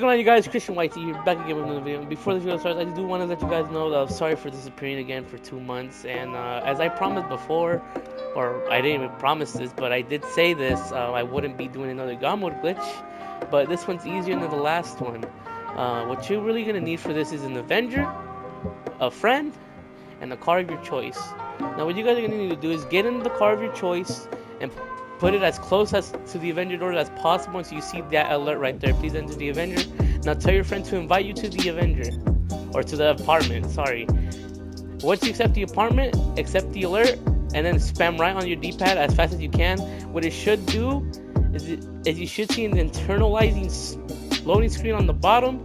going on, you guys? Christian YT here, back again with another video. Before the video starts, I do want to let you guys know that I'm sorry for disappearing again for two months. And uh, as I promised before, or I didn't even promise this, but I did say this, uh, I wouldn't be doing another mode glitch. But this one's easier than the last one. Uh, what you're really gonna need for this is an Avenger, a friend, and a car of your choice. Now, what you guys are gonna need to do is get in the car of your choice and put it as close as to the Avenger door as possible so you see that alert right there. Please enter the Avenger. Now tell your friend to invite you to the Avenger. Or to the apartment, sorry. Once you accept the apartment, accept the alert, and then spam right on your D-pad as fast as you can. What it should do is, it, is you should see an internalizing loading screen on the bottom.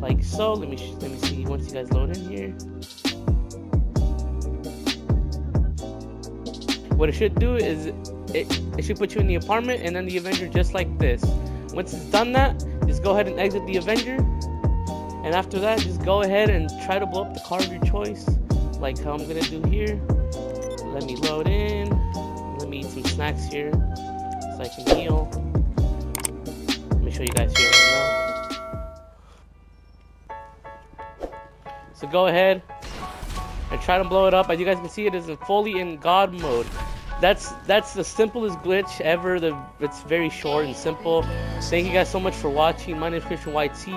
Like so. Let me let me see once you guys load in here. What it should do is it, it should put you in the apartment and then the Avenger just like this. Once it's done that, just go ahead and exit the Avenger. And after that, just go ahead and try to blow up the car of your choice. Like how I'm gonna do here. Let me load in. Let me eat some snacks here so I can heal. Let me show you guys here right now. So go ahead and try to blow it up. As you guys can see, it is fully in God mode that's that's the simplest glitch ever. The it's very short and simple. Thank you guys so much for watching. My name is Christian YT,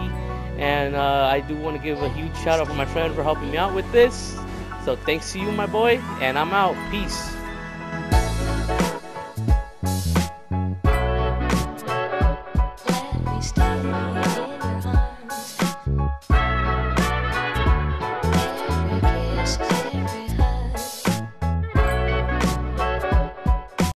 and uh, I do want to give a huge shout out for my friend for helping me out with this. So thanks to you, my boy, and I'm out. Peace.